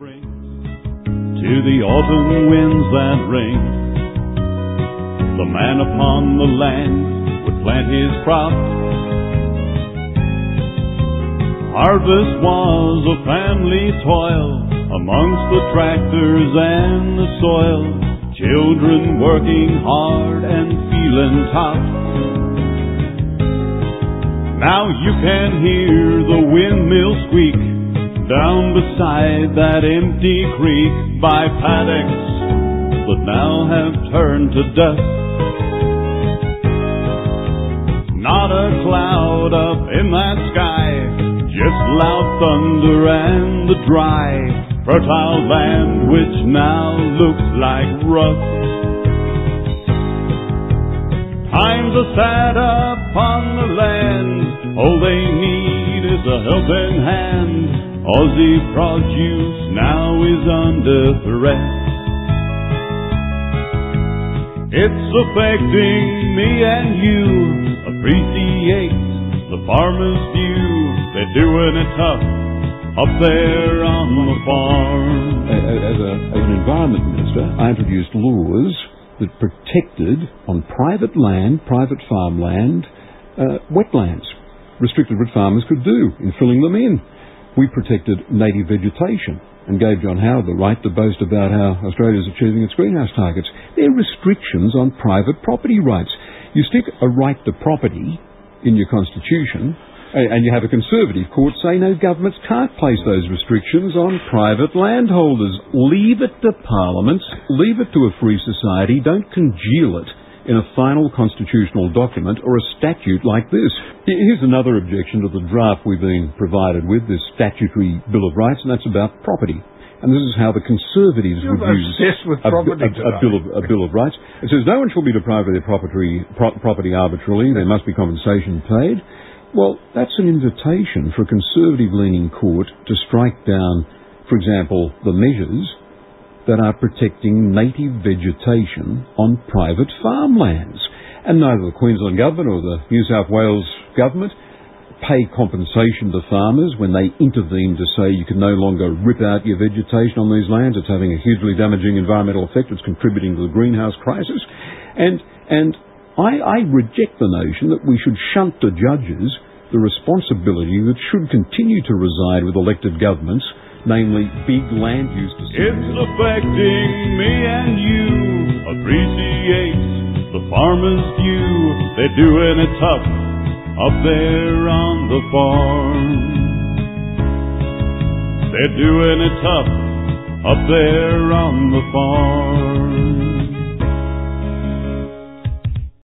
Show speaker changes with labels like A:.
A: To the autumn winds that ring. the man upon the land would plant his crop. Harvest was a family toil amongst the tractors and the soil, children working hard and feeling tough. Now you can hear the windmill squeak down beside that empty creek by paddocks that now have turned to dust. Not a cloud up in that sky, just loud thunder and the dry, fertile land which now looks like rust. Times are sad upon the land, all they need is a helping hand. Aussie produce now is under threat. It's affecting me and you. Appreciate the farmer's view. They're doing it tough up there on the farm.
B: As, a, as an environment minister, I introduced laws that protected on private land, private farmland, uh, wetlands. Restricted what farmers could do in filling them in. We protected native vegetation and gave John Howard the right to boast about how Australia is achieving its greenhouse targets. They're restrictions on private property rights. You stick a right to property in your constitution, and you have a conservative court say no, governments can't place those restrictions on private landholders. Leave it to parliaments, leave it to a free society, don't congeal it in a final constitutional document or a statute like this. Here's another objection to the draft we've been provided with, this statutory Bill of Rights, and that's about property. And this is how the Conservatives
C: You're
B: would use
C: with
B: a, a, a, bill of, a Bill of Rights. It says no one shall be deprived of their property, pro- property arbitrarily. There must be compensation paid. Well, that's an invitation for a conservative-leaning court to strike down, for example, the measures that are protecting native vegetation on private farmlands. And neither the Queensland Government or the New South Wales Government pay compensation to farmers when they intervene to say you can no longer rip out your vegetation on these lands. It's having a hugely damaging environmental effect. It's contributing to the greenhouse crisis. And, and I, I reject the notion that we should shunt to judges the responsibility that should continue to reside with elected governments namely big land use decisions.
A: It's affecting me and you. Appreciate the farmer's view. They're doing it tough up there on the farm. They're doing it tough up there on the farm.